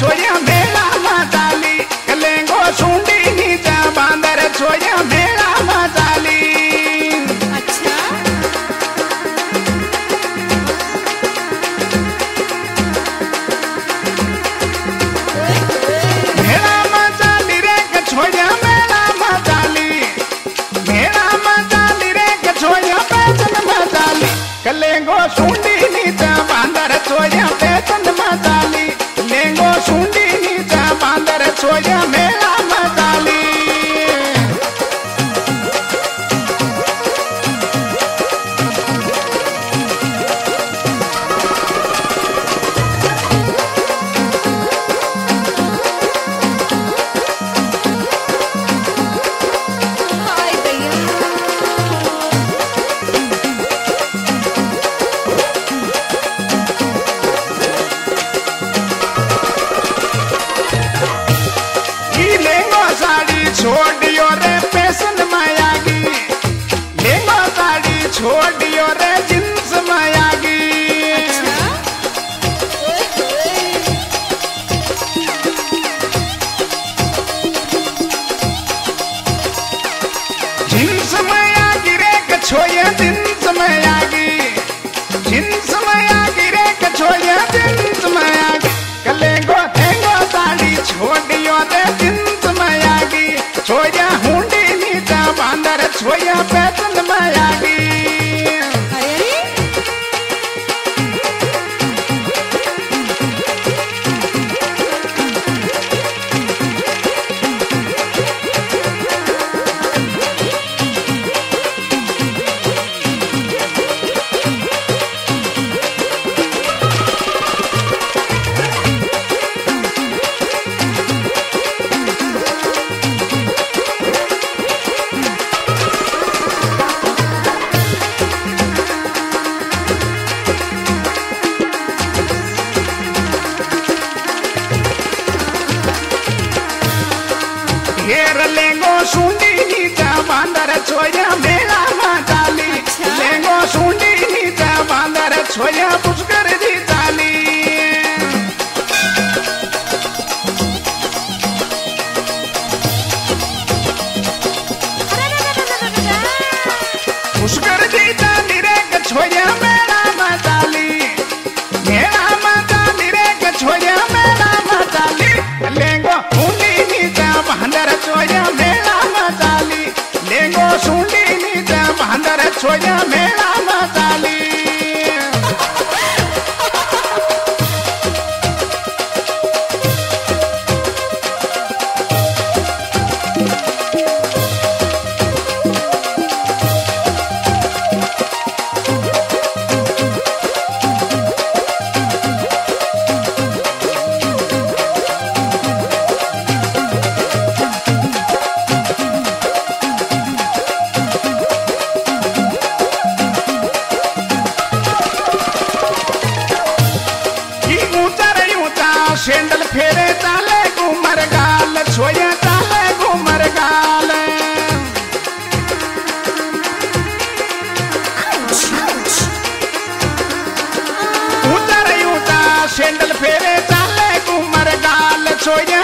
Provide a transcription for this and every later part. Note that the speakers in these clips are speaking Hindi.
Soy कछो दिन समय आगे। दिन समय आगे रे कछो दिन समय आगे। कले गो हेंगो साड़ी छोड़ियो दे दिन समय आगे। छोया हुंडी नीचा बांदर छोया শুনিনি তা বান্দারা ছয়া नीचे भंडर छोया मेला सेंडल फेरे ताले, घूमर गाल छोया ताले, घूमर गाल। उतर उता सेंडल फेरे ताले, घूमर गाल छोया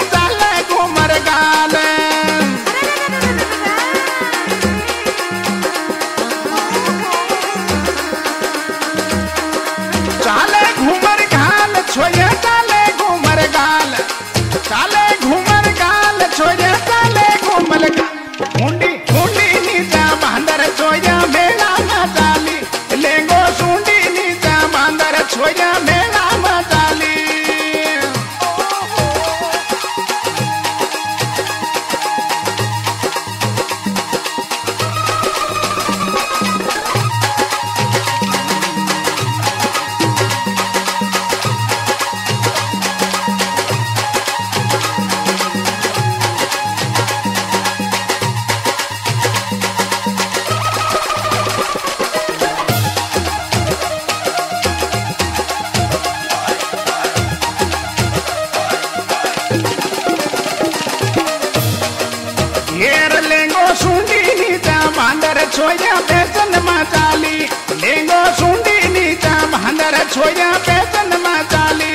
छोया पैसन माचाली लेंगो सुंडी नीचा महंदर छोया पैसन माचाली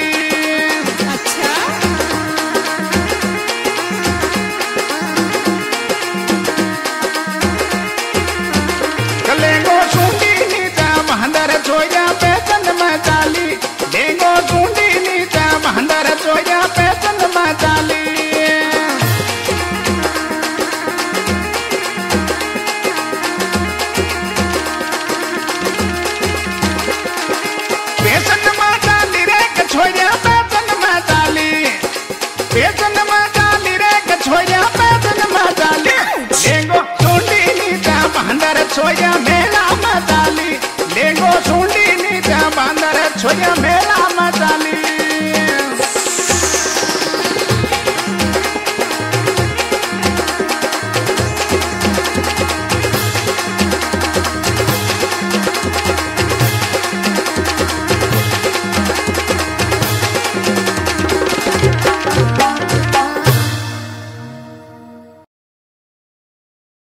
अच्छा। लेंगो सुंडी नीचा छोया छोया मेला मचाली लेंगो सुंडी नीचा बांदर छोया मेला मचाली